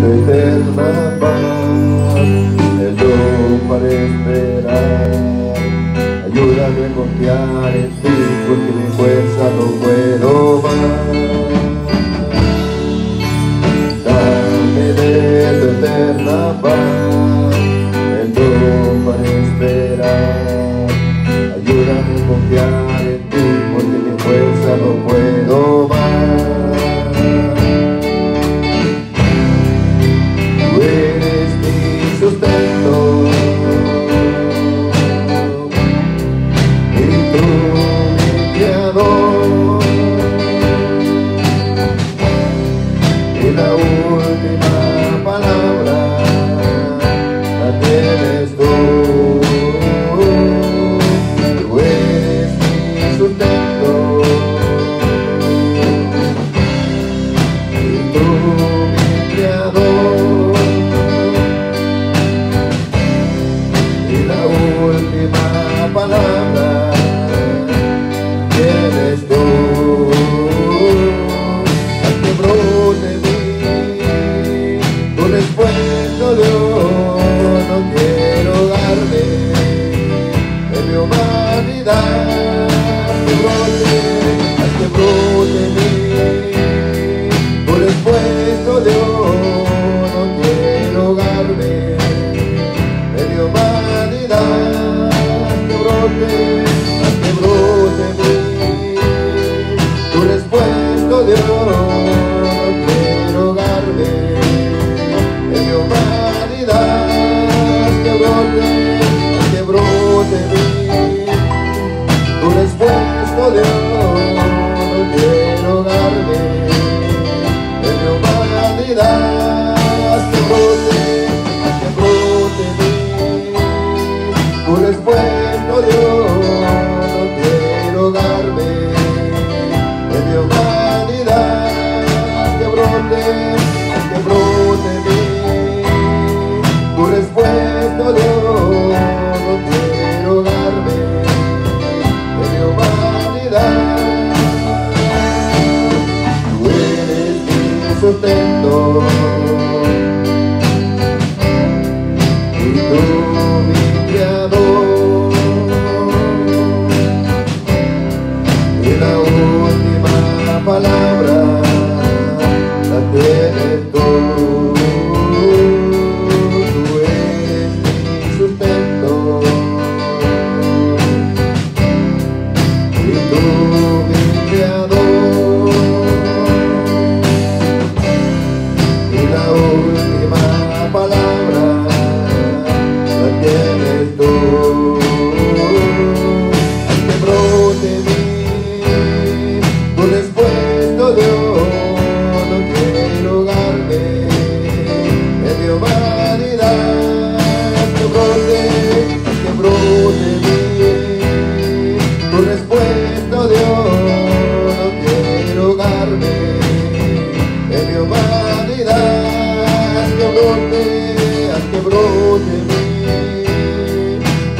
tu eterna paz, el don para esperar. Ayúdame a confiar en ti, porque mi fuerza no puedo más. Dame de tu eterna paz, el don para esperar. Ayúdame a confiar respuesta, Dios. No quiero darme en mi humanidad. Que brote, haz que brote en mí tu respuesta, Dios. No quiero darme en mi humanidad. Que brote, haz que brote en mí tu respuesta, Dios. 내 palabra la tienes tú. Tú eres mi sustento y tú mi creador y la última palabra la tienes tú. Haz que brote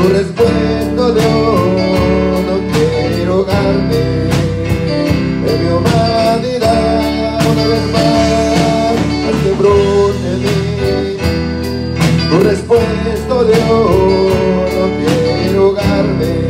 tu respuesta, Dios. No quiero darme en mi humanidad. Una vez más, haz que brote en mí tu respuesta, Dios. No quiero darme